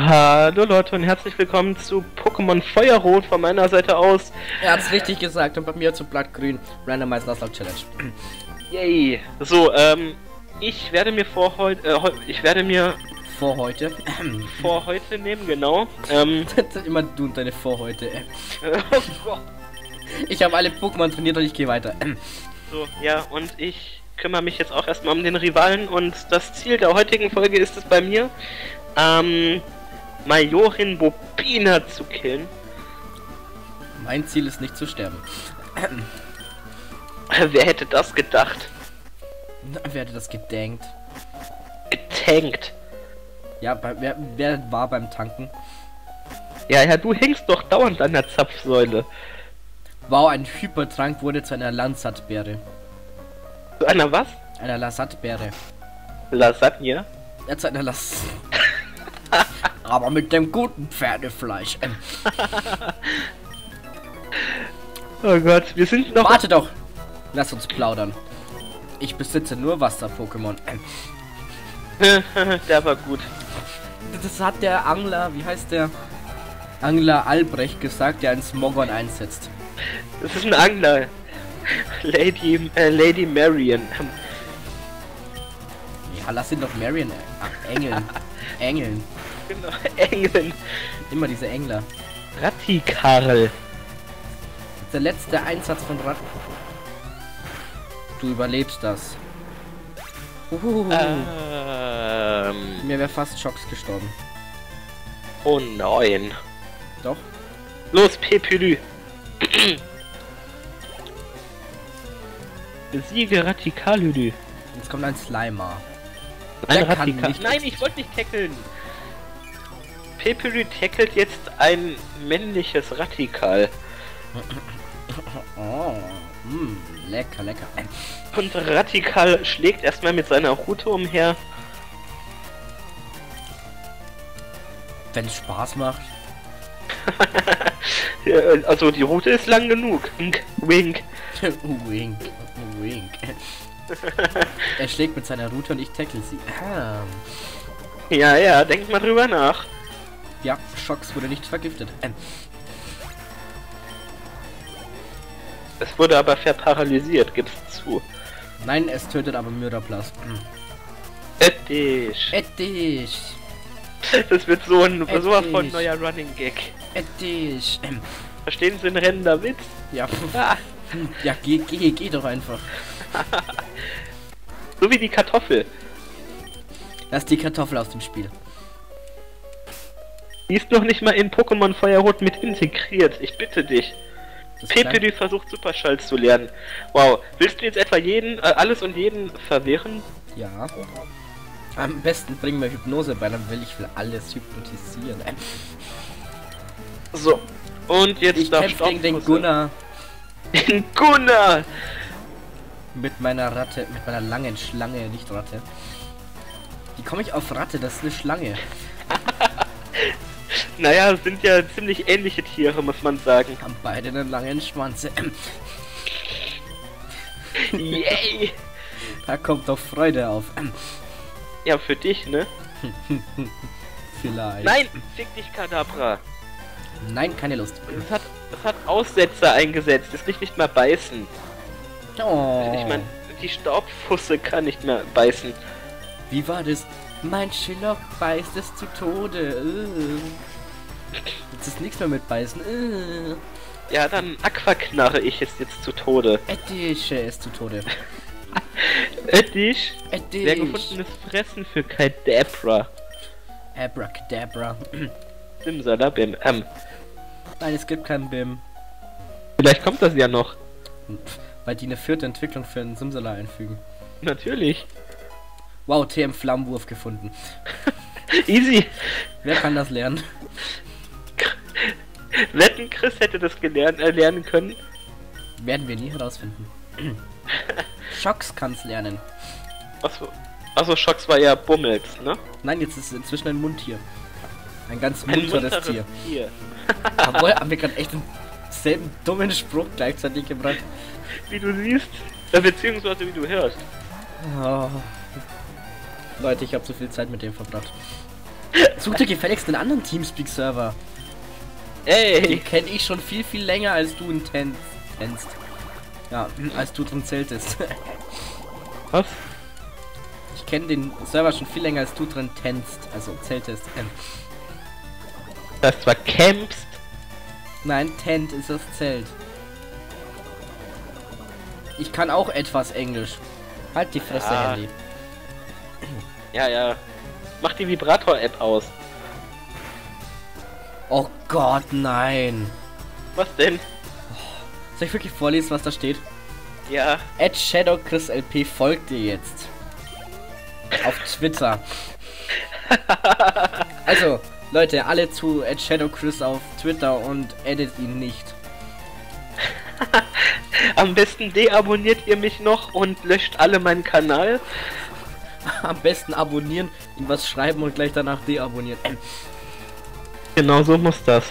Hallo Leute und herzlich willkommen zu Pokémon Feuerrot von meiner Seite aus. Er hat's richtig gesagt und bei mir zu Blattgrün. Randomized Nuzlocke Challenge. Yay. So, ähm, ich werde mir vor heute, äh, ich werde mir Vor heute. vor heute nehmen, genau. Ähm, Immer du und deine Vor heute. oh Gott. Ich habe alle Pokémon trainiert und ich gehe weiter. So, ja, und ich kümmere mich jetzt auch erstmal um den Rivalen und das Ziel der heutigen Folge ist es bei mir, ähm, Majorin Bobina zu killen. Mein Ziel ist nicht zu sterben. Wer hätte das gedacht? Wer hätte das gedenkt? Getankt. Ja, bei, wer, wer war beim Tanken? Ja, ja, du hängst doch dauernd an der Zapfsäule. Wow, ein Hypertrank wurde zu einer Landsatbeere. Zu einer was? Einer Lassatbeere. Lasagne? Ja, zu einer Lass. Aber mit dem guten Pferdefleisch. Ähm, Oh Gott, wir sind noch. warte doch! Lass uns plaudern. Ich besitze nur Wasser-Pokémon. Ähm, der war gut. Das hat der Angler, wie heißt der? Angler Albrecht gesagt, der einen Smogon einsetzt. Das ist ein Angler. Lady, äh, Lady Marion. Ja, lass ihn doch Marion. Ach, Engeln. Engeln. Genau, Engeln. Immer diese Engler. Rattikarl. Der letzte Einsatz von Rat. Du überlebst das. Uhuhu. Ähm. Mir wäre fast Schocks gestorben. Oh nein. Doch. Los, Pepülü. Besiege Rattikalülü. Jetzt kommt ein Slimer. Ein Der kann Rattikal. nicht Nein, ich wollte nicht tackeln. Pepülü tackelt jetzt ein männliches Rattikal. Oh. Mm, lecker, lecker. Und Rattikal schlägt erstmal mit seiner Rute umher. Wenn es Spaß macht. Also die Route ist lang genug. Wink, wink. wink. Wink. er schlägt mit seiner Route und ich tackle sie. Ah. Ja, ja, denk mal drüber nach. Ja, Schocks wurde nicht vergiftet. Ähm, Es wurde aber verparalysiert, gib's zu. nein, es tötet aber Myraplas. Hm. Ettisch. Ettisch. Das wird so ein sowas von neuer Running Gag. Ettisch. Ähm, Verstehen Sie einen rennender Witz? ja. Ah, ja, geh, geh, geh doch einfach. so wie die Kartoffel. Lass die Kartoffel aus dem Spiel. Die ist noch nicht mal in Pokémon Feuerrot mit integriert. Ich bitte dich. PPD versucht Superschall zu lernen. Wow. Willst du jetzt etwa jeden, äh, alles und jeden verwehren? Ja. Am besten bringen wir Hypnose bei, dann will ich will alles hypnotisieren. So. Und jetzt ich darf gegen den Gunnar Den Gunnar! mit meiner Ratte, mit meiner langen Schlange, nicht Ratte. Wie komme ich auf Ratte? Das ist eine Schlange. Naja, sind ja ziemlich ähnliche Tiere, muss man sagen. Haben beide einen langen Schwanz. Ähm, Yay! Da kommt doch Freude auf. Ähm, Ja, für dich, ne? Vielleicht. Nein! Fick dich, Kadabra! Nein, keine Lust. Es hat, es hat Aussetzer eingesetzt, es nicht, nicht mehr beißen. Oh. Ich meine, die Staubfusse kann nicht mehr beißen. Wie war das? Mein Schillock beißt es zu Tode. Äh. Jetzt ist nichts mehr mit beißen. Äh. Ja, dann aquaknarre ich es jetzt zu Tode. Ettische ist zu Tode. Ettisch? Ettisch. Sehr gefundenes Fressen für Kadabra. Abracadabra. Simsalabim. Ähm, Nein, es gibt keinen BIM. vielleicht kommt das ja noch. Weil die eine vierte Entwicklung für einen Simsala einfügen. Natürlich. Wow, TM Flammenwurf gefunden. Easy. Wer kann das lernen? Wetten, Chris hätte das gelernt, äh, lernen können. Werden wir nie herausfinden. Schocks kann's lernen. Achso. Achso, Schocks war ja Bummels, ne? Nein, jetzt ist es inzwischen ein Mundtier. Ein ganz Ein munteres Tier. Tier. Obwohl, haben wir gerade echt denselben dummen Spruch gleichzeitig gebracht. Wie du siehst, äh, beziehungsweise wie du hörst. Oh. Leute, ich habe so viel Zeit mit dem verbracht. Zu Such dir gefälligst einen anderen Teamspeak-Server. Den Ey! kenne ich schon viel, viel länger, als du ihn tänzt. Ja, als du drin zeltest. Was? Ich kenne den Server schon viel länger, als du drin tänzt. Also zeltest. Das zwar campst. Nein, Tent ist das Zelt. Ich kann auch etwas Englisch. Halt die Fresse, Ja. Handy. Ja, ja. Mach die Vibrator-App aus. Oh Gott, nein. Was denn? Soll ich wirklich vorlesen, was da steht? Ja. Ed Shadow Chris LP folgt dir jetzt. Auf Twitter. Also, Leute, alle zu Ed Shadow Chris auf Twitter und edit ihn nicht. Am besten deabonniert ihr mich noch und löscht alle meinen Kanal. Am besten abonnieren, ihm was schreiben und gleich danach deabonnieren. Genau so muss das.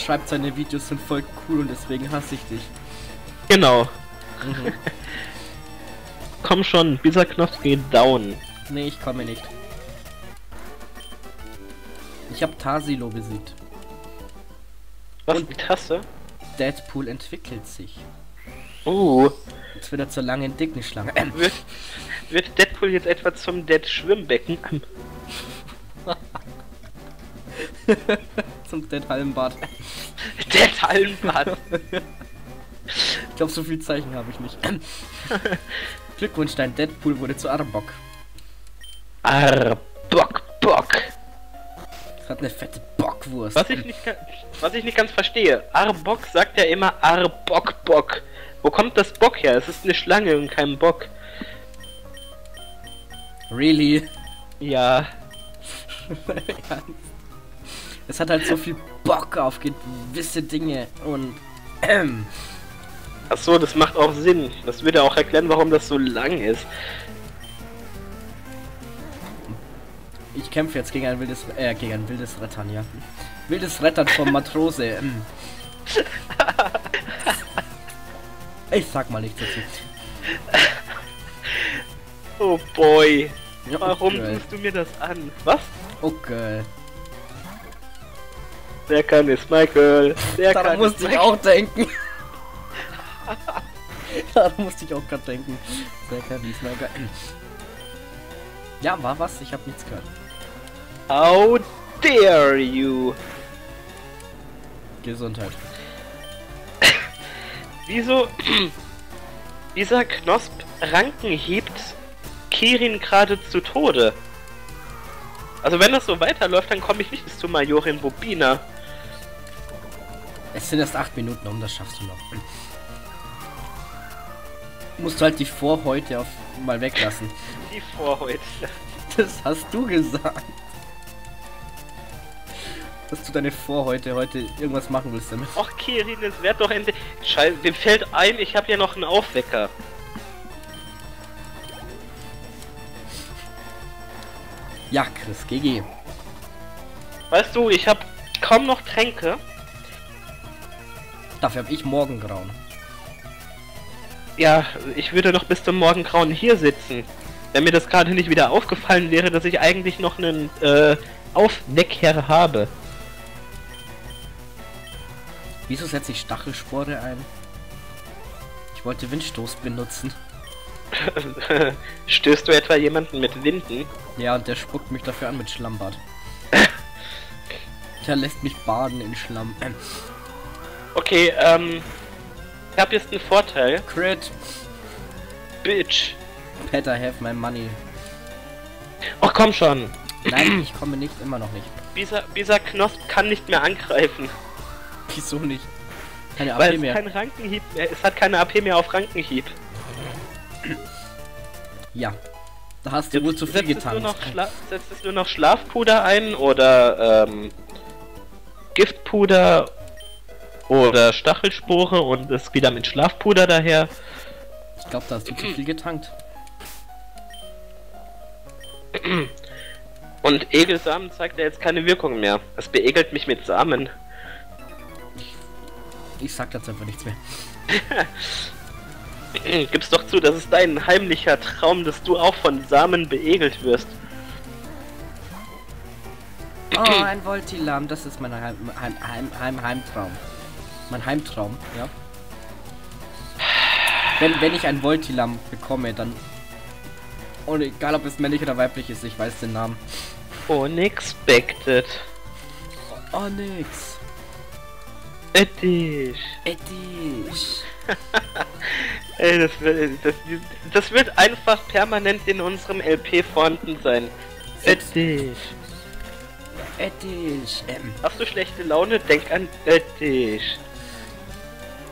schreibt seine Videos sind voll cool und deswegen hasse ich dich. Genau. Mhm. Komm schon, dieser Knopf geht down. Nee, ich komme nicht. Ich habe Tarsilo besiegt. Was die Tasse? Deadpool entwickelt sich. Uh. Jetzt wird er zur langen, dicken Schlange. Ähm, Wird, wird Deadpool jetzt etwa zum Dead Schwimmbecken? zum Dead Hallenbad. Dead Hallenbad. Ich glaube, so viel Zeichen habe ich nicht. Glückwunsch, dein Deadpool wurde zu Arbok. Arr, Bock. Das hat eine fette Bockwurst. Was ich nicht, was ich nicht ganz verstehe. Arbok sagt ja immer Arbock, Bock. Wo kommt das Bock her? Es ist eine Schlange und kein Bock. Really? Ja. Es hat halt so viel Bock auf gewisse Dinge und ähm, Ach so, das macht auch Sinn. Das würde auch erklären, warum das so lang ist. ich kämpfe jetzt gegen ein wildes äh, gegen ein wildes Rettern, ja. Wildes Rettern vom Matrose. ähm. Ich sag mal nichts dazu. Oh boy. Ja, Warum okay. tust du mir das an? Was? Okay. Der kann es, Michael. Der Daran kann musste ich auch denken. Daran musste ich auch gerade denken. Geil, wie ist Ge- Ja, war was? Ich habe nichts gehört. How dare you? Gesundheit. Wieso? Dieser Knosp Ranken hebt Kirin gerade zu Tode. Also wenn das so weiterläuft, dann komme ich nicht bis zu Majorin Bobina. Es sind erst acht Minuten um, das schaffst du noch. Musst du halt die Vorhäute auf mal weglassen. Die Vorhäute. Das hast du gesagt. Dass du deine Vorhäute heute irgendwas machen willst damit. Och Kirin, es wird doch endlich... Scheiße, dem fällt ein, ich habe ja noch einen Aufwecker. Ja, Chris, GG. Weißt du, ich habe kaum noch Tränke. Dafür habe ich Morgengrauen. Ja, ich würde noch bis zum Morgengrauen hier sitzen. Wenn mir das gerade nicht wieder aufgefallen wäre, dass ich eigentlich noch einen äh, Aufwecker habe. Wieso setze ich Stachelspore ein? Ich wollte Windstoß benutzen. Stößt du etwa jemanden mit Winden? Ja, und der spuckt mich dafür an mit Schlammbad. Der lässt mich baden in Schlamm. Okay, ähm. Ich hab jetzt einen Vorteil. Crit. Bitch. Better have my money. Ach komm schon. Nein, ich komme nicht, immer noch nicht. Dieser, dieser Knosp kann nicht mehr angreifen. Wieso nicht? Keine Weil AP es mehr. kein Rankenhieb mehr Es hat keine AP mehr auf Rankenhieb. Ja. Da hast du wohl zu viel Schla setzt es nur noch Schlafpuder ein oder ähm, Giftpuder oder Stachelspore und es wieder mit Schlafpuder daher. Ich glaube, da hast du zu viel getankt. Und Egelsamen zeigt ja jetzt keine Wirkung mehr. Es beegelt mich mit Samen. Ich sag dazu einfach nichts mehr. Gib's doch zu, das ist dein heimlicher Traum, dass du auch von Samen beegelt wirst. Oh, ein Voltilam, das ist mein Heim, Heim, Heim, Heim, Heimtraum. Mein Heimtraum, ja. Wenn, wenn ich ein Voltilam bekomme, dann... Und egal, ob es männlich oder weiblich ist, ich weiß den Namen. Unexpected. Nix. Edisch. Edisch. Ey, das wird, das, das wird einfach permanent in unserem LP vorhanden sein. Edisch. Edisch. Ähm, Hast du schlechte Laune? Denk an Edisch.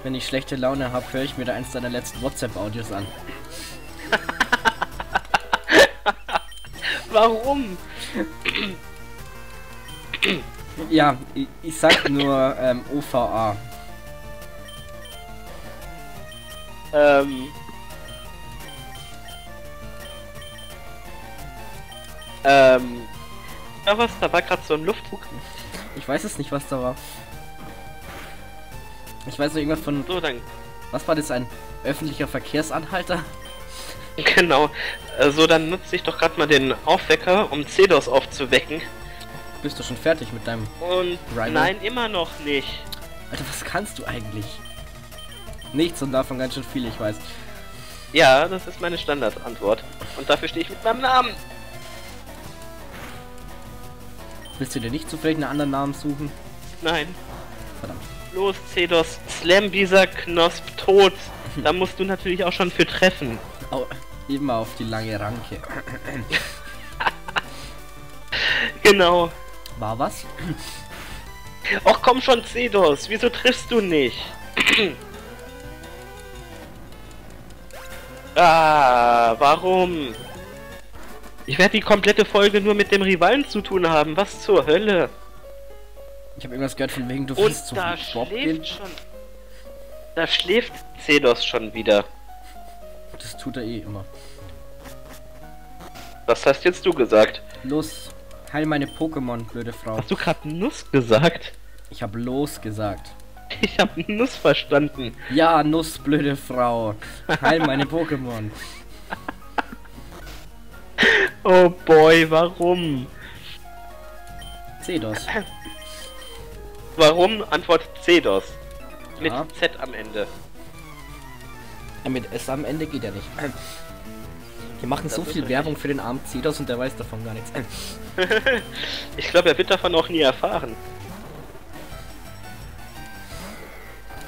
Wenn ich schlechte Laune habe, höre ich mir da eins deiner letzten WhatsApp-Audios an. Warum? Ja, ich, ich sag nur ähm, OVA. Ähm. Ähm. Ja, was? Da war gerade so ein Luftdruck. Ich weiß es nicht, was da war. Ich weiß noch irgendwas von. So, dann. Was war das? Ein öffentlicher Verkehrsanhalter? Genau. So, dann nutze ich doch gerade mal den Aufwecker, um CDOS aufzuwecken. Bist du schon fertig mit deinem. Und Rival? nein, immer noch nicht. Alter, was kannst du eigentlich? Nichts und davon ganz schön viel, ich weiß. Ja, das ist meine Standardantwort. Und dafür stehe ich mit meinem Namen. Willst du dir nicht zufällig einen anderen Namen suchen? Nein. Verdammt. Los, CDOS, Slam dieser Knosp tot. Da musst du natürlich auch schon für treffen. Oh, immer auf die lange Ranke. Genau. War was? Och komm schon, CDOS, wieso triffst du nicht? ah, warum? Ich werde die komplette Folge nur mit dem Rivalen zu tun haben. Was zur Hölle? Ich habe irgendwas gehört von wegen, du Und willst zu da Bob gehen. schläft schon. Da schläft CDOS schon wieder. Das tut er eh immer. Was hast jetzt du gesagt? Los, heil meine Pokémon, blöde Frau. Hast du gerade Nuss gesagt? Ich habe los gesagt. Ich habe Nuss verstanden. Ja, Nuss, blöde Frau. Heil meine Pokémon. Oh boy, warum? Cedos. Warum? Antwort CDOS. Mit Ja. Z am Ende. Ja, mit S am Ende geht ja nicht. Wir machen so Das ist viel. Werbung für den armen Cedos und der weiß davon gar nichts. Ich glaube, er wird davon auch nie erfahren.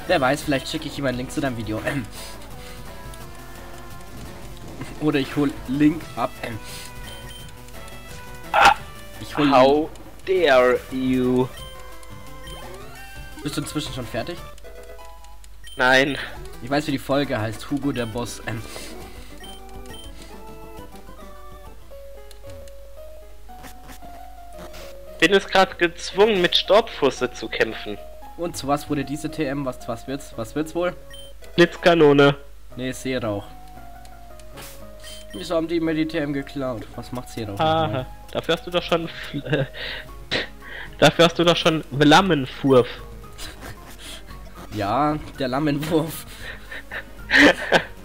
Wer weiß, vielleicht schicke ich ihm einen Link zu deinem Video. Oder ich hol Link ab. Ich hol How dare you? Bist du inzwischen schon fertig? Nein. Ich weiß, wie die Folge heißt. Hugo der Boss. Ähm, Bin jetzt gerade gezwungen, mit Staubfusse zu kämpfen. Und zu was wurde diese TM? Was, was wird's? Was wird's wohl? Blitzkanone. Nee, Seerauch. Wieso haben die mir die TM geklaut? Was macht Seerauch? Aha. Dafür hast du doch schon. Dafür hast du doch schon Flammenfurf. Ja, der Lammenwurf.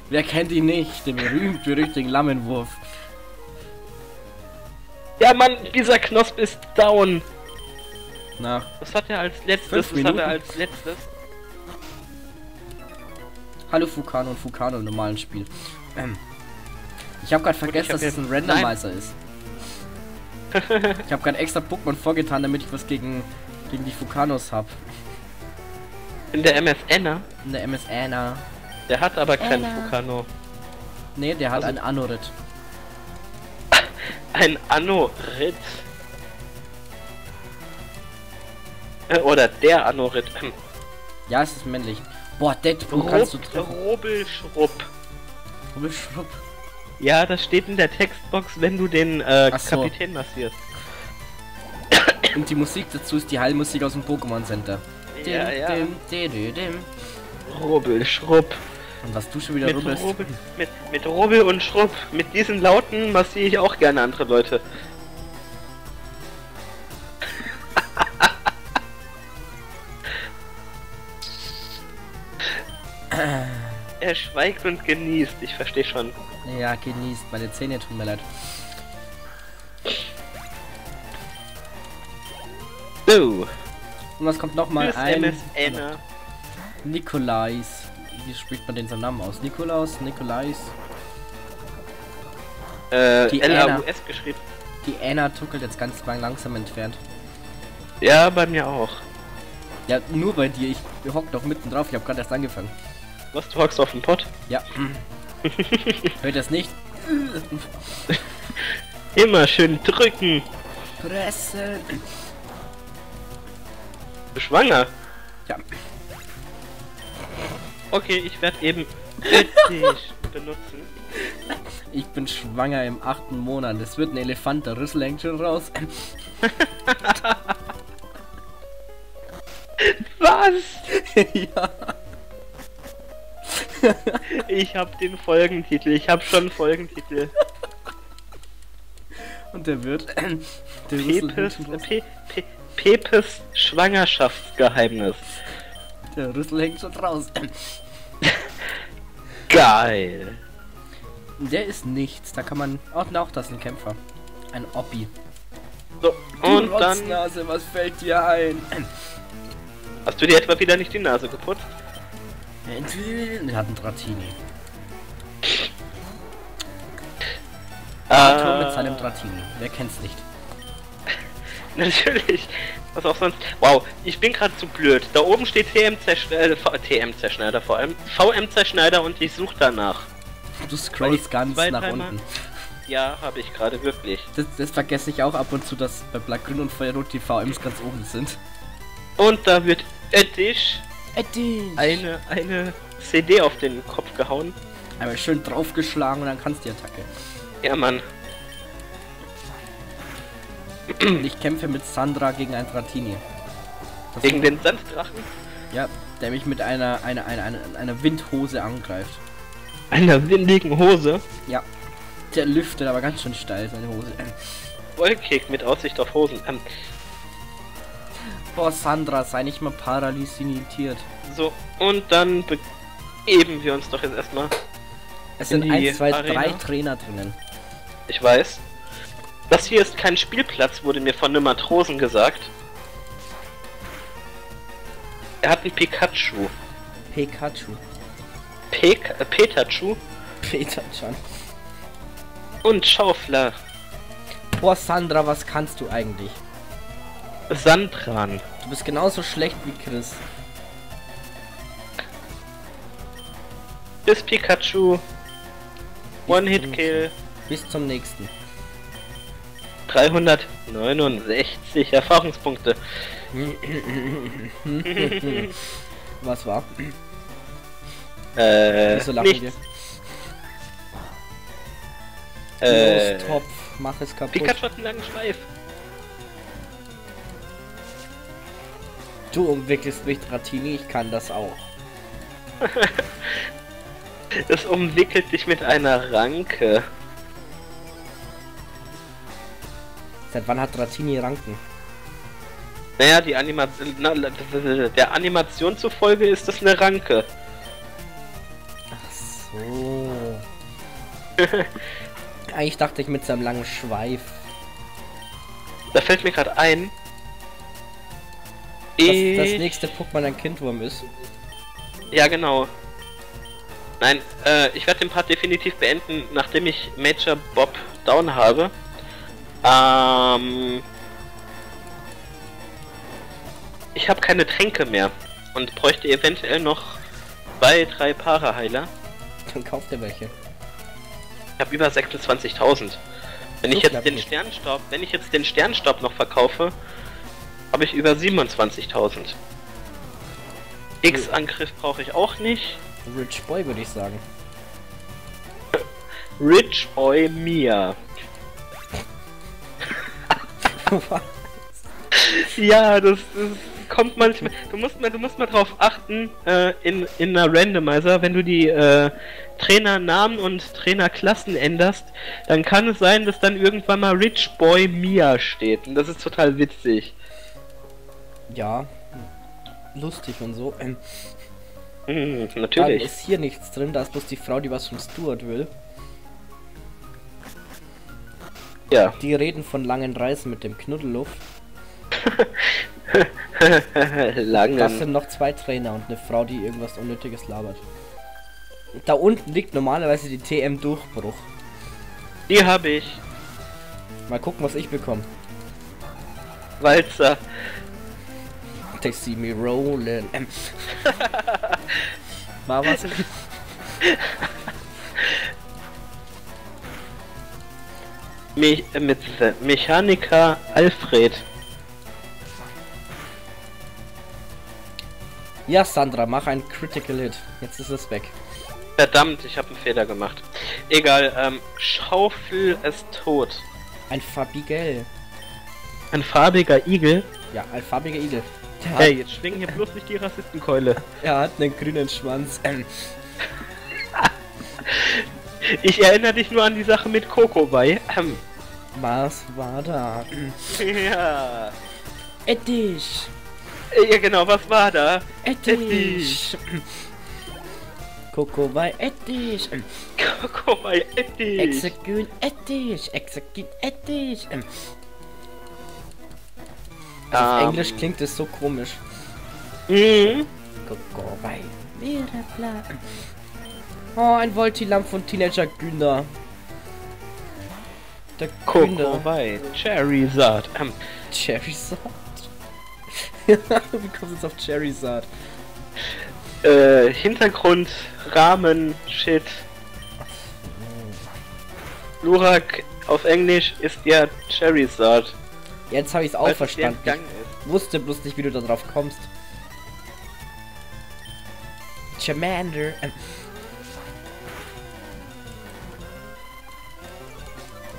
Wer kennt ihn nicht? Den berühmt-berüchtigten Lammenwurf. Ja, Mann, dieser Knosp ist down. Na, Was hat er als letztes? Was hat er als letztes? hallo Fukano und Fukano im normalen Spiel. Ähm, ich habe gerade vergessen, hab dass es ein Randomizer ist. ich habe gerade extra Pokémon vorgetan, damit ich was gegen, gegen die Fukanos hab. In der MSN, In der MSN. der hat aber keinen. Fukano. Ne, der hat Also- einen Anorit. Ein Anorit. Äh, Oder der Anorit. Ja, es ist männlich. Boah, Deadpool kannst du Rupp, treffen. Rubbelschrupp. Rubbelschrupp. Ja, das steht in der Textbox, wenn du den äh, so. Kapitän massierst. Und die Musik dazu ist die Heilmusik aus dem Pokémon Center. Ja, Dim, ja. dim, dim, dim, dim. Rubbelschrupp. Und was du schon wieder Mit rubbelst. Rubbel, mit, mit Rubbel und Schrupp. Mit diesen Lauten massiere ich auch gerne andere Leute. er schweigt und genießt, ich verstehe schon. Ja, genießt. Meine Zähne tun mir leid. So, Und was kommt nochmal ein? MSN. Nikolais. Wie spricht man den seinen Namen aus? Nikolaus? Nikolais? Äh, Die Anna. LAUS geschrieben. Die Anna tuckelt jetzt ganz langsam entfernt. Ja, bei mir auch. Ja, nur bei dir. Ich hock doch mitten drauf. Ich habe gerade erst angefangen. Was, du hockst auf dem Pott? Ja. Hört das nicht? Immer schön drücken. Pressen. Schwanger? Ja. Okay, ich werde eben benutzen. Ich bin schwanger im achten Monat. Es wird ein Elefant. Der Rüssel hängt schon raus. Was? ja. Ich hab den Folgentitel. Ich hab schon einen Folgentitel. Und der wird. Der schon raus. Pe, Pe, Pepes Schwangerschaftsgeheimnis. Der Rüssel hängt schon raus. Geil. Der ist nichts. Da kann man. Oh, auch das ist ein Kämpfer. Ein Oppi. So, und dann Rotznase, was fällt dir ein? hast du dir etwa wieder nicht die Nase geputzt? Er hat einen Dratini. Arthur mit seinem Dratini. Wer kennt's nicht? Natürlich. Was auch sonst. Wow, ich bin gerade zu blöd. Da oben steht TM Zerschneider, V- TM Zerschneider vor allem. VM Zerschneider und ich suche danach. Du scrollst ganz nach unten. Ja, habe ich gerade wirklich. Das, das vergesse ich auch ab und zu, dass bei Black Grün und Feuerrot die VMs ganz oben sind. Und da wird Edish Eddie! eine, eine CD auf den Kopf gehauen. Einmal schön draufgeschlagen und dann kannst du die Attacke. Ja, Mann. Ich kämpfe mit Sandra gegen ein Dratini. Das Gegen den Sanddrachen. Ja, der mich mit einer, einer, einer, einer, einer Windhose angreift. Einer windigen Hose. Ja. Der lüftet aber ganz schön steil, seine Hose. Wolkig mit Aussicht auf Hosen. Ähm, Boah, Sandra, sei nicht mal paralysiert. so, und dann begeben wir uns doch jetzt erstmal. Es In sind die 1, 2, Arena? 3 Trainer drinnen. Ich weiß. Das hier ist kein Spielplatz, wurde mir von einem Matrosen gesagt. Er hat einen Pikachu. Pikachu. Pek äh, Petachu Peter Chan. und Schaufler. Boah, Sandra, was kannst du eigentlich? Sandran. Du bist genauso schlecht wie Chris. Bis Pikachu. One-Hit-Kill. Bis zum nächsten. 369 Erfahrungspunkte. Was war? Äh, lachen nichts. Äh, Los, Topf, mach es kaputt. Pikachu hat einen langen Schweif. Du umwickelst mich, Dratini, ich kann das auch. Es umwickelt dich mit einer Ranke. Seit wann hat Dratini Ranken? Naja, die Animation, der Animation zufolge ist das eine Ranke. Ach so. Eigentlich dachte ich mit seinem langen Schweif. Da fällt mir gerade ein. Dass das Ich- nächste Pokémon ein Kindwurm ist. Ja, genau. Nein, äh, ich werde den Part definitiv beenden, nachdem ich Major Bob down habe. Ähm, ich habe keine Tränke mehr und bräuchte eventuell noch zwei, drei Paraheiler. Dann kauft er welche. Ich habe über 26.000. Wenn So ich jetzt den nicht. Sternstaub, wenn ich jetzt den Sternstaub noch verkaufe, habe ich über 27.000. X-Angriff brauche ich auch nicht. Rich Boy würde ich sagen. Rich Boy Mia. Ja, das, das kommt manchmal. Du musst mal, du musst mal drauf achten, äh, in, in einer Randomizer, wenn du die äh, Trainernamen und Trainerklassen änderst, dann kann es sein, dass dann irgendwann mal Rich Boy Mia steht. Und das ist total witzig. ja. Lustig und so. Ähm, Hm, dann natürlich. ist hier nichts drin, da ist bloß die Frau, die was vom Stuart will. Ja. Die reden von langen Reisen mit dem Knuddelluft. Das Langen. sind noch zwei Trainer und eine Frau, die irgendwas Unnötiges labert. Da unten liegt normalerweise die TM Durchbruch. Die habe ich. Mal gucken, was ich bekomme. Walzer. They see me rolling. War was? Me mit Mechaniker Alfred. Ja, Sandra, mach ein Critical Hit. Jetzt ist es weg. Verdammt, ich habe einen Fehler gemacht. Egal, ähm, Schaufel es tot. Ein Fabigel. Ein farbiger Igel. Ja, ein farbiger Igel. Der Hey, jetzt schwingen hier bloß nicht die Rassistenkeule. er hat einen grünen Schwanz. Ich erinnere dich nur an die Sache mit Coco bei. Ähm, was war da? ja. Eddich. Äh, Ja, genau, was war da? Eddich. Coco bei Eddich. Coco bei Eddie. Execute Eddich. Execute Eddich. Ähm, also auf Ähm. Englisch klingt es so komisch. Mhm. Coco bei Mirabla. Oh, ein Voltilamp von Teenager Günder. Der Günder. bei Charizard. Ähm, Charizard? Wie kommst du jetzt auf Charizard? äh, Hintergrund, Rahmen, Shit. Lurak auf Englisch ist ja Charizard. Jetzt habe ich es auch verstanden. Ich wusste bloß nicht, wie du da drauf kommst. Charmander. Ähm,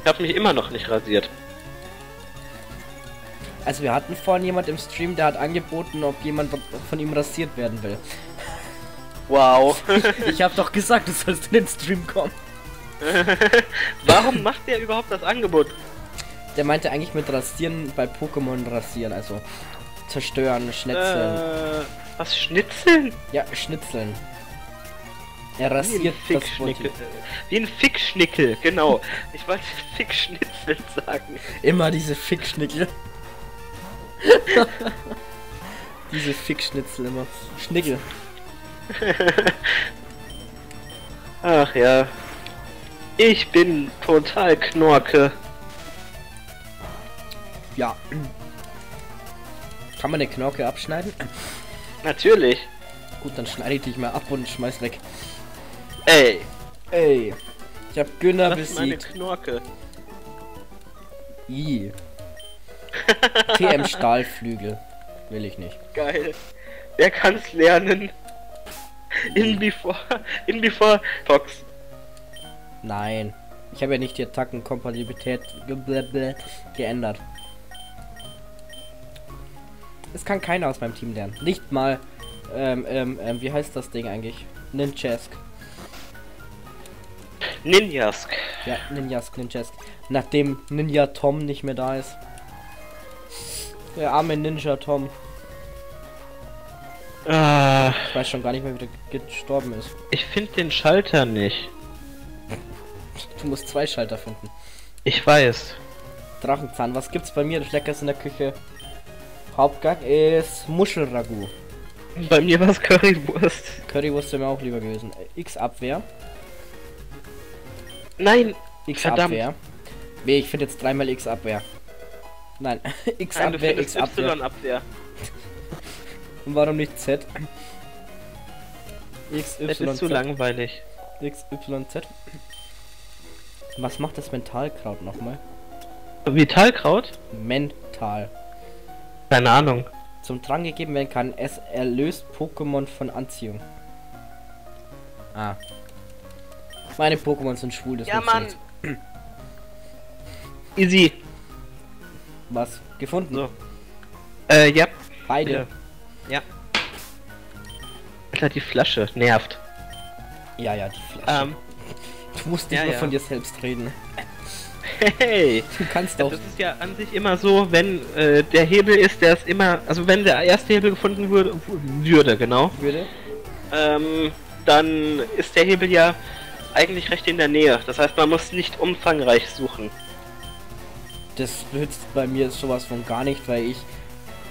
Ich habe mich immer noch nicht rasiert. Also wir hatten vorhin jemand im Stream, der hat angeboten, ob jemand von ihm rasiert werden will. Wow. Ich habe doch gesagt, du sollst in den Stream kommen. Warum macht der überhaupt das Angebot? Der meinte eigentlich mit rasieren bei Pokémon rasieren, also zerstören, schnetzeln. Äh, was schnitzeln? Ja, schnitzeln. Er Wie ein rasiert Fickschnickel. Body. Wie ein Fickschnickel, genau. Ich wollte Fickschnitzel sagen. Immer diese Fickschnickel. diese Fickschnitzel immer. Schnickel. Ach ja. Ich bin total Knorke. Ja. Kann man eine Knorke abschneiden? Natürlich. Gut, dann schneide ich dich mal ab und schmeiß weg. Ey, Ey. Ich hab Günner das ist meine besiegt. Knorke. I. TM Stahlflügel. Will ich nicht. Geil. Wer kann's lernen? In before, in before Fox. Nein. Ich habe ja nicht die Attackenkompatibilität geändert. Es kann keiner aus meinem Team lernen. Nicht mal, ähm, ähm, ähm, wie heißt das Ding eigentlich? Ninjask. Ninjask. Ja, Ninjask, Ninjask. Nachdem Ninja Tom nicht mehr da ist. Der arme Ninja Tom. Ah, Ich weiß schon gar nicht mehr, wie der gestorben ist. ich finde den Schalter nicht. Du musst zwei Schalter finden. Ich weiß. Drachenzahn, was gibt's bei mir? Das Leckeres in der Küche. Hauptgang ist Muschelragout. Bei mir war es Currywurst. Currywurst wäre mir auch lieber gewesen. Äh, X-Abwehr. Nein, X-Abwehr. Nee, ich finde jetzt dreimal X-Abwehr. Nein, X-Abwehr, X-Abwehr. Und warum nicht Z? XY, ist zu langweilig. XYZ. Was macht das Mentalkraut nochmal? Vitalkraut? Mental. Keine Ahnung. Zum Drang gegeben werden kann, es erlöst Pokémon von Anziehung. Ah. Meine Pokémon sind schwul, das Ja, Mann. Easy. Was? Gefunden? So. Äh, ja. Beide. Ja. ja. Alter, die Flasche nervt. Ja, ja, die Flasche. Ähm, du musst nicht ja, nur ja. von dir selbst reden. hey. Du kannst Das auch. ist ja an sich immer so, wenn äh, der Hebel ist, der ist immer, also wenn der erste Hebel gefunden würde, würde genau, Würde? ähm, dann ist der Hebel ja eigentlich recht in der Nähe. Das heißt, man muss nicht umfangreich suchen. Das nützt bei mir sowas von gar nicht, weil ich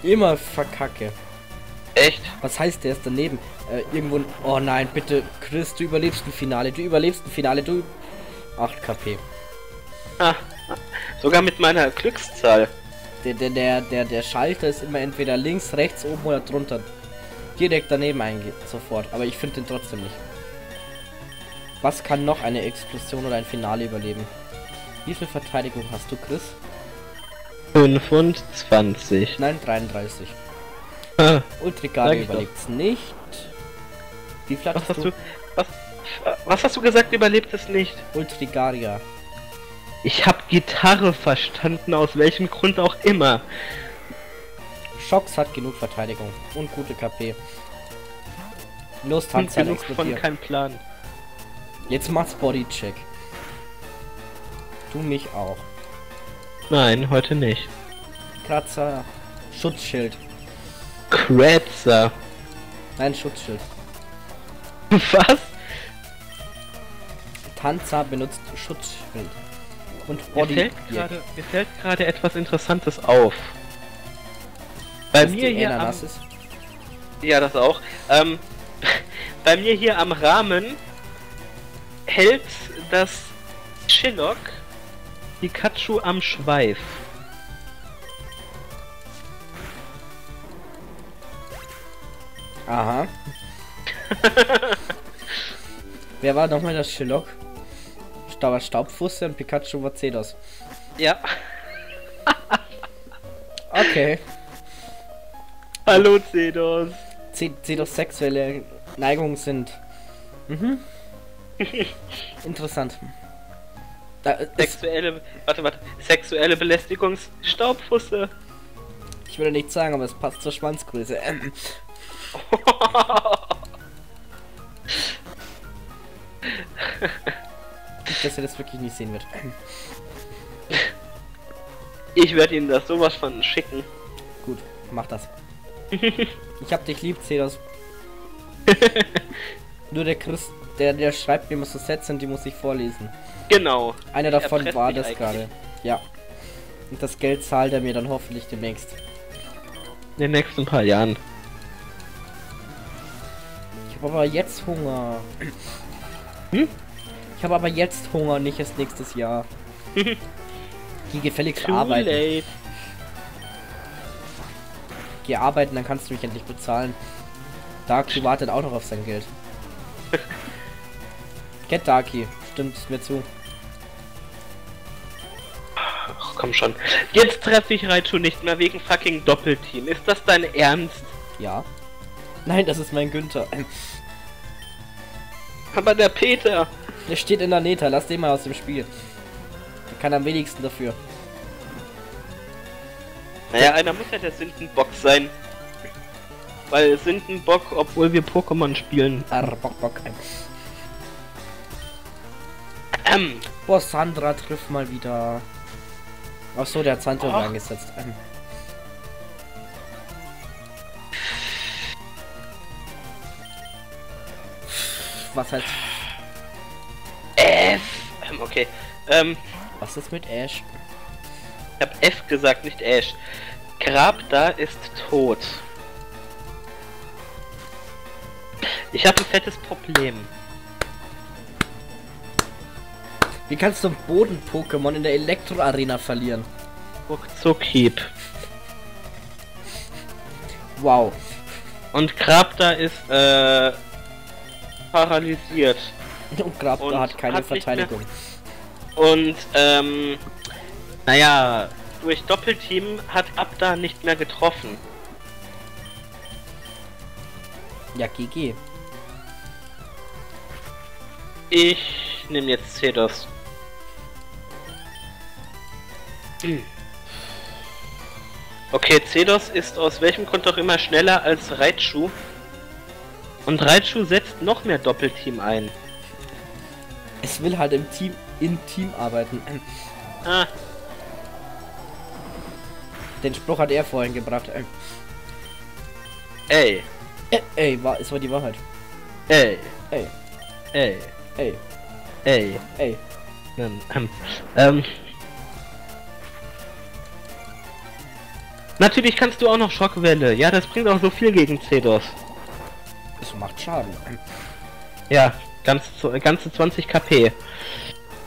Immer verkacke. Echt? Was heißt, der ist daneben? Äh, irgendwo. Oh nein, bitte, Chris, du überlebst ein Finale. Du überlebst ein Finale. Du. 8 KP. Ah, sogar mit meiner Glückszahl. Der, der, der, der, der Schalter ist immer entweder links, rechts, oben oder drunter. Direkt daneben eingeht, sofort. Aber ich finde den trotzdem nicht. Was kann noch eine Explosion oder ein Finale überleben? Wie viel Verteidigung hast du, Chris? 25. Nein, 33. Ah, doch. überlebt's nicht. Wie viel hast du? du? Was, was hast du gesagt? Überlebt es nicht? Ultrigaria. Ich habe Gitarre verstanden, aus welchem Grund auch immer. Shox hat genug Verteidigung und gute KP. Los, Und Tanzteil genug von explodiert. kein Plan. Jetzt macht's Bodycheck. Du mich auch. Nein, heute nicht. Kratzer. Schutzschild. Kratzer. Nein, Schutzschild. Was? Tanzer benutzt Schutzschild. Und Body. fällt gerade mir fällt gerade etwas Interessantes auf. Bei mir hier am. Ja, das auch. Ähm, bei mir hier am Rahmen hält das Chillock Pikachu am Schweif. Aha. Wer war nochmal das Shillock? Da war Staubfusse und Pikachu war Cedos. Ja. Okay. Hallo Cedos. Cedos sexuelle Neigungen sind. Mhm. Interessant. Da ist, Sexuelle, warte, warte, sexuelle Belästigungsstaubfusse. ich würde nicht sagen, aber es passt zur Schwanzgröße. Ähm, dass ihr das wirklich nicht sehen wird. Ähm, Ich werde Ihnen das sowas von schicken. Gut, mach das. Ich hab dich lieb, Cedos. Nur der Chris, der, der schreibt mir immer so Sätze und die muss ich vorlesen. Genau. Einer davon war das eigentlich. gerade. Ja. Und das Geld zahlt er mir dann hoffentlich demnächst. In den nächsten paar Jahren. Ich habe aber jetzt Hunger. Hm? Ich habe aber jetzt Hunger, nicht erst nächstes Jahr. Geh gefälligst Too arbeiten. late. Geh arbeiten, dann kannst du mich endlich bezahlen. Darky wartet auch noch auf sein Geld. Get Darky, stimmt mir zu. Ach, komm schon. Jetzt treffe ich Raichu nicht mehr wegen fucking Doppelteam. Ist das dein Ernst? Ja. Nein, das ist mein Günther. Aber der Peter. Der steht in der Neta, lass den mal aus dem Spiel. Der kann am wenigsten dafür. Naja, einer muss ja der Sündenbock sein. Weil Sündenbock, obwohl wir Pokémon spielen. Arr, bock, bock. Ähm, Boah, Sandra trifft mal wieder. Ach so, der hat Santo Ach. eingesetzt. Ähm. Was heißt, F. Ähm, okay. Ähm, was ist mit Ash? ich hab F gesagt, nicht Ash. Grab da ist tot. Ich habe ein fettes Problem. Wie kannst du Boden-Pokémon in der Elektro-Arena verlieren? Ruckzuck-Hieb. Wow. Und Grab da ist, äh, paralysiert. Und Grabda Und hat keine hat Verteidigung. Und, ähm, naja, durch Doppelteam hat Abda nicht mehr getroffen. Ja, GG. Ich nehme jetzt Cedos. Okay, Cedos ist aus welchem Grund auch immer schneller als Raichu. Und Raichu setzt noch mehr Doppelteam ein. Es will halt im Team, im Team arbeiten. Ähm, Ah, Den Spruch hat er vorhin gebracht. Ey, äh, ey, war, es war die Wahrheit. ey, Ey, ey, ey, ey. ey. Ähm, ähm, ähm, Natürlich kannst du auch noch Schockwelle. Ja, das bringt auch so viel gegen Cedos. Das macht Schaden. Ja, ganz, ganze 20 KP.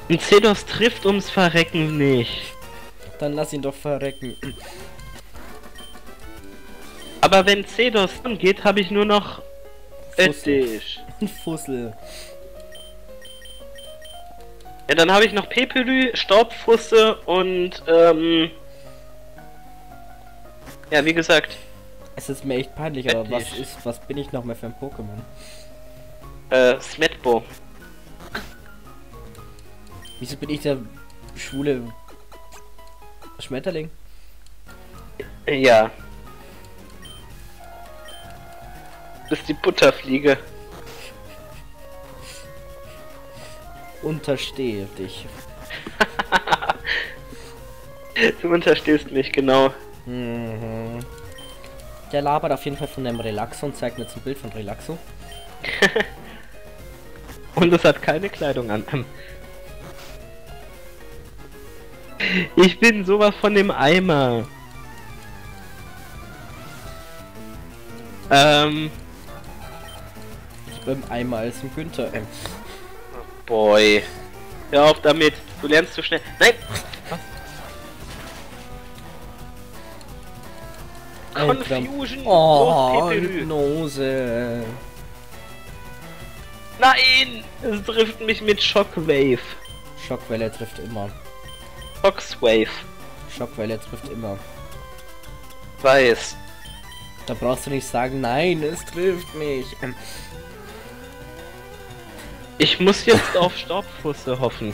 Ein Cedos trifft ums Verrecken nicht. Dann lass ihn doch verrecken. Aber wenn Cedos geht, habe ich nur noch Fussel. Fussel. Ja, dann habe ich noch Pepelü, Staubfusse und ähm. Ja, wie gesagt. Es ist mir echt peinlich, aber was ist, was bin ich noch mehr für ein Pokémon? Äh, Smetbo. Wieso bin ich der schwule Schmetterling? Ja. Du bist die Butterfliege. Unterstehe dich. du unterstehst mich, genau. Mhm. Der labert auf jeden Fall von dem Relaxo und zeigt mir ein Bild von Relaxo. und es hat keine Kleidung an. Ich bin sowas von dem Eimer. Ähm. Ich bin Eimer als ein Günther. Boy. Hör auf damit. Du lernst zu schnell. Nein! Confusion! Oh, Hypnose! Nein! Es trifft mich mit Shockwave. Schockwelle trifft immer. Foxwave. Schockwelle trifft immer. Weiß. Da brauchst du nicht sagen, nein, es trifft mich. Ähm. Ich muss jetzt auf Staubfusse hoffen.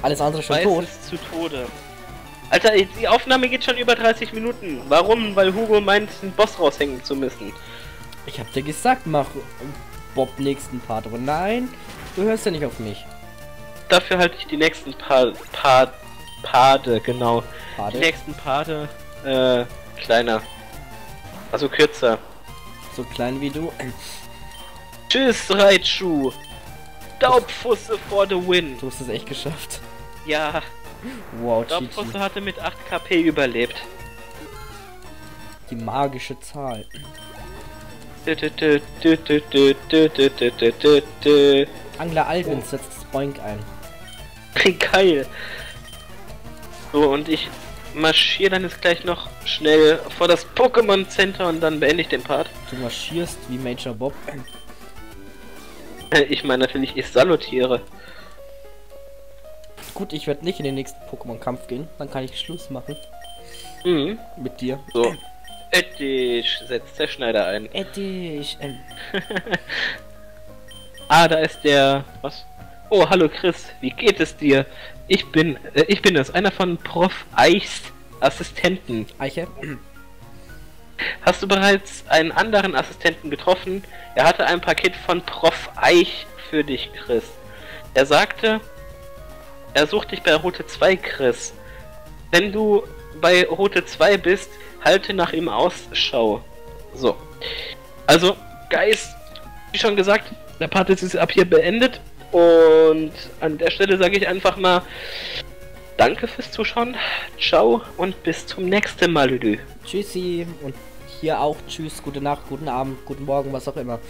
Alles andere schon Weiß tot. Ist zu Tode. Alter, die Aufnahme geht schon über 30 Minuten. Warum? Weil Hugo meint, einen Boss raushängen zu müssen. Ich hab dir gesagt, mach Bob nächsten Part. Aber nein, du hörst ja nicht auf mich. Dafür halte ich die nächsten paar Part Pade, genau. Pade? Die nächsten Pade, äh, kleiner. Also kürzer. So klein wie du. Tschüss, Raichu! Daubfusse for the win! Du hast es echt geschafft. Ja. Wow, Daubfusse hatte mit 8 KP überlebt. Die magische Zahl. Angler Alvin setzt Spoink ein. Geil. So, und ich marschiere dann jetzt gleich noch schnell vor das Pokémon Center und dann beende ich den Part. Du marschierst wie Major Bob. Ich meine natürlich, ich salutiere. Gut, ich werde nicht in den nächsten Pokémon-Kampf gehen. Dann kann ich Schluss machen. Mhm. Mit dir. So. Ettisch, setzt der Schneider ein. Ettisch. Ähm. ah, da ist der... Was? Oh, hallo Chris, wie geht es dir? Ich bin, äh, ich bin es, einer von Prof. Eichs Assistenten. Eiche? Hast du bereits einen anderen Assistenten getroffen? Er hatte ein Paket von Prof. Eich für dich, Chris. Er sagte, er sucht dich bei Route 2, Chris. Wenn du bei Route 2 bist, halte nach ihm Ausschau. So. Also, Guys, wie schon gesagt, der Part ist ab hier beendet. Und an der Stelle sage ich einfach mal Danke fürs Zuschauen. Ciao und bis zum nächsten Mal, Lüdü. Tschüssi und hier auch Tschüss, gute Nacht, guten Abend, guten Morgen, was auch immer.